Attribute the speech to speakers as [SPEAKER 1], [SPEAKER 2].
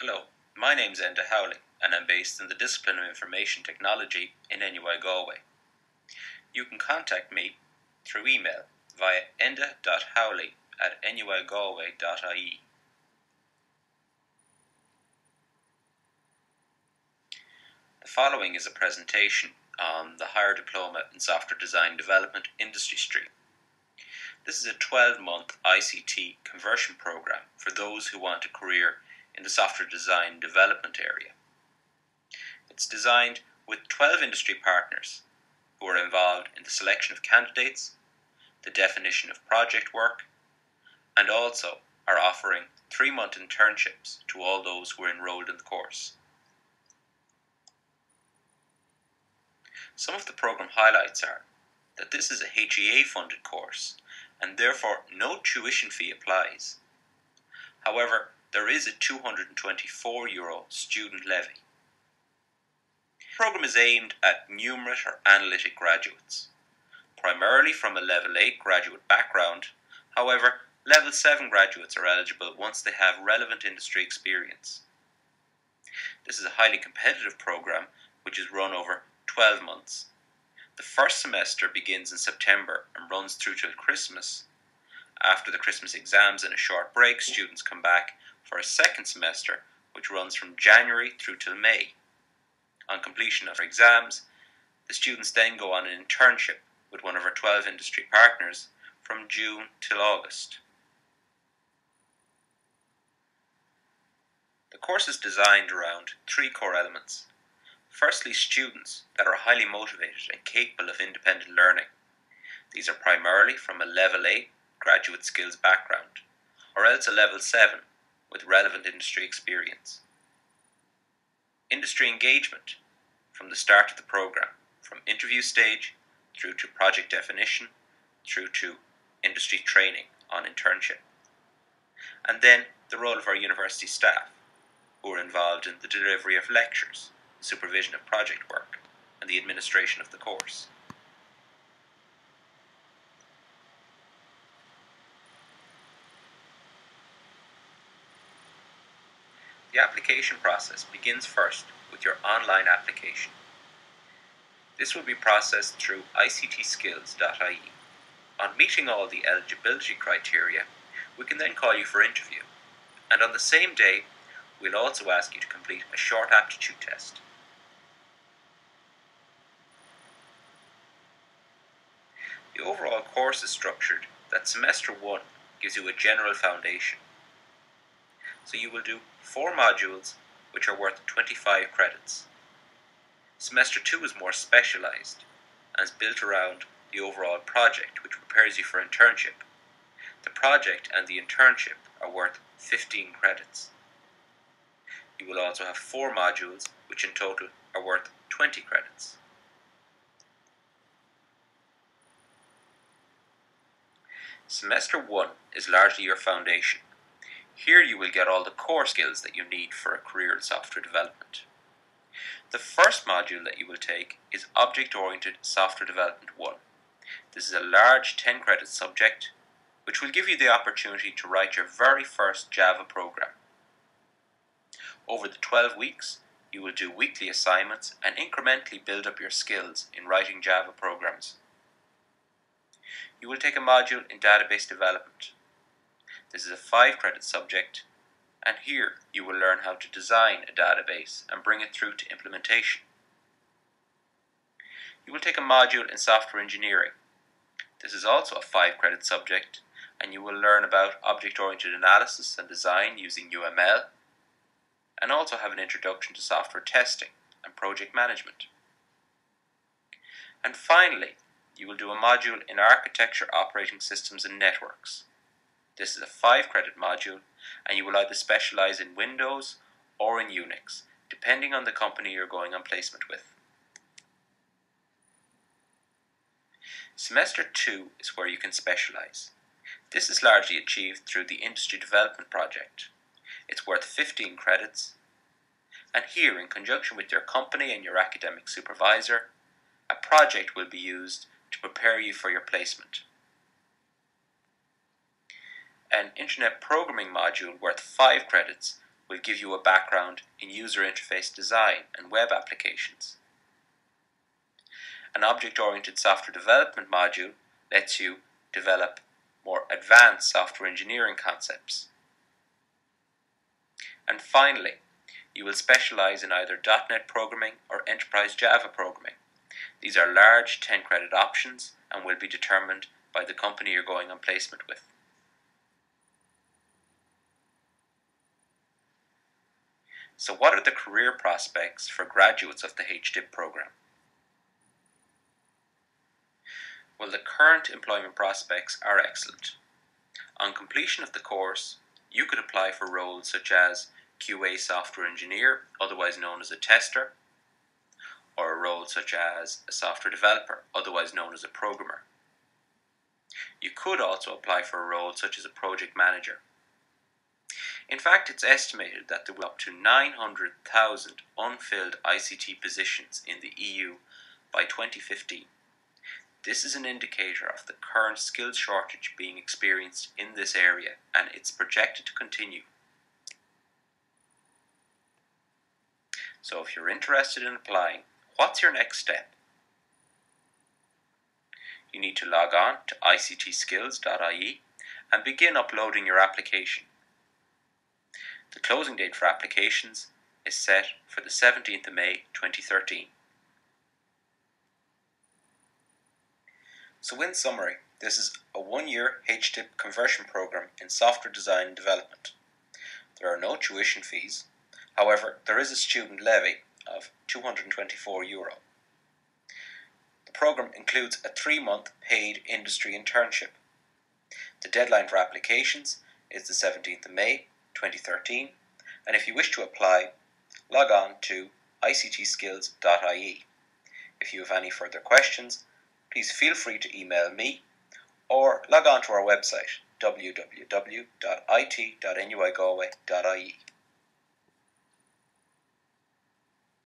[SPEAKER 1] Hello, my name's Enda Howley and I'm based in the discipline of Information Technology in NUI Galway. You can contact me through email via enda.howley at nuigalway.ie. The following is a presentation on the Higher Diploma in Software Design Development industry stream. This is a 12 month ICT conversion program for those who want a career in the software design development area. It's designed with 12 industry partners who are involved in the selection of candidates, the definition of project work, and also are offering three month internships to all those who are enrolled in the course. Some of the program highlights are that this is a HEA funded course and therefore no tuition fee applies. However, there is a 224 euro student levy. The program is aimed at numerate or analytic graduates, primarily from a level 8 graduate background. However, level 7 graduates are eligible once they have relevant industry experience. This is a highly competitive program which is run over 12 months. The first semester begins in September and runs through till Christmas. After the Christmas exams and a short break, students come back for a second semester which runs from January through till May. On completion of her exams, the students then go on an internship with one of our 12 industry partners from June till August. The course is designed around three core elements. Firstly, students that are highly motivated and capable of independent learning. These are primarily from a level 8 graduate skills background, or else a level 7 with relevant industry experience. Industry engagement from the start of the program, from interview stage through to project definition, through to industry training on internship. And then the role of our university staff, who are involved in the delivery of lectures, supervision of project work, and the administration of the course. The application process begins first with your online application. This will be processed through ictskills.ie. On meeting all the eligibility criteria, we can then call you for interview, and on the same day, we'll also ask you to complete a short aptitude test. The overall course is structured that semester 1 gives you a general foundation. So you will do four modules which are worth 25 credits. Semester 2 is more specialised and is built around the overall project which prepares you for internship. The project and the internship are worth 15 credits. You will also have four modules which in total are worth 20 credits. Semester 1 is largely your foundation. Here you will get all the core skills that you need for a career in software development. The first module that you will take is Object Oriented Software Development 1. This is a large 10 credit subject which will give you the opportunity to write your very first Java program. Over the 12 weeks, you will do weekly assignments and incrementally build up your skills in writing Java programs you will take a module in database development. This is a 5 credit subject and here you will learn how to design a database and bring it through to implementation. You will take a module in software engineering. This is also a 5 credit subject and you will learn about object-oriented analysis and design using UML and also have an introduction to software testing and project management. And finally, you will do a module in Architecture, Operating Systems and Networks. This is a 5 credit module and you will either specialize in Windows or in Unix, depending on the company you're going on placement with. Semester 2 is where you can specialize. This is largely achieved through the Industry Development Project. It's worth 15 credits, and here, in conjunction with your company and your academic supervisor, a project will be used to prepare you for your placement. An Internet Programming module worth 5 credits will give you a background in user interface design and web applications. An object-oriented software development module lets you develop more advanced software engineering concepts. And finally, you will specialize in either .NET programming or Enterprise Java programming. These are large 10 credit options and will be determined by the company you're going on placement with. So what are the career prospects for graduates of the HDIP program? Well, the current employment prospects are excellent. On completion of the course, you could apply for roles such as QA software engineer, otherwise known as a tester, or a role such as a software developer, otherwise known as a programmer. You could also apply for a role such as a project manager. In fact, it's estimated that there will be up to 900,000 unfilled ICT positions in the EU by 2015. This is an indicator of the current skills shortage being experienced in this area and it's projected to continue. So if you're interested in applying, what's your next step? You need to log on to ictskills.ie and begin uploading your application. The closing date for applications is set for the 17th of May 2013. So in summary, this is a one-year HDIP conversion program in software design and development. There are no tuition fees, however there is a student levy of 224 euro. The program includes a three-month paid industry internship. The deadline for applications is the 17th of May 2013 and if you wish to apply, log on to ictskills.ie. If you have any further questions, please feel free to email me or log on to our website www.it.nuigalway.ie.